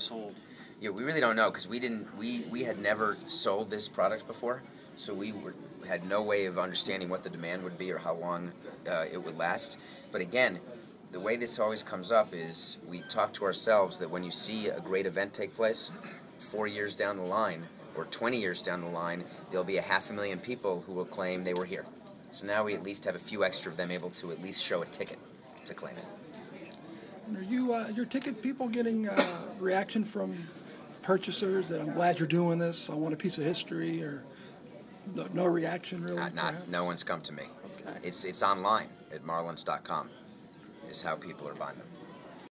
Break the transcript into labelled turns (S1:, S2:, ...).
S1: sold?
S2: Yeah, we really don't know because we didn't. We we had never sold this product before, so we were had no way of understanding what the demand would be or how long uh, it would last. But again, the way this always comes up is we talk to ourselves that when you see a great event take place, four years down the line or 20 years down the line, there'll be a half a million people who will claim they were here. So now we at least have a few extra of them able to at least show a ticket to claim it.
S3: Are you, uh, your ticket people getting uh, reaction from purchasers that I'm glad you're doing this, I want a piece of history, or no, no reaction really?
S2: Not, not, no one's come to me.
S3: Okay.
S2: It's, it's online at marlins.com is how people are buying them.